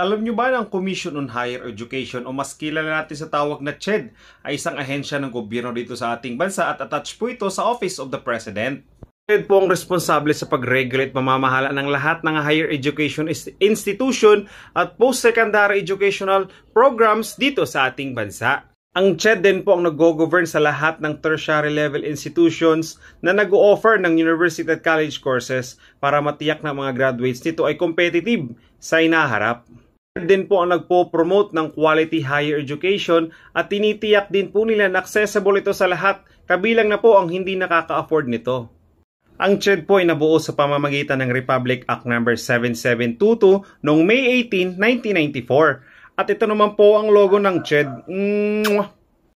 Alam nyo ba na ang Commission on Higher Education o mas kilala natin sa tawag na CHED ay isang ahensya ng gobyerno dito sa ating bansa at attached po ito sa Office of the President. CHED po ang responsable sa pag-regulate mamamahala ng lahat ng higher education institution at post-secondary educational programs dito sa ating bansa. Ang CHED din po ang nag-govern sa lahat ng tertiary level institutions na nag-o-offer ng university at college courses para matiyak na mga graduates nito ay competitive sa inaharap din po ang nagpo-promote ng quality higher education at tinitiyak din po nila na accessible ito sa lahat, kabilang na po ang hindi nakaka-afford nito. Ang CHED po ay nabuo sa pamamagitan ng Republic Act No. 7722 noong May 18, 1994. At ito naman po ang logo ng CHED. Mwah!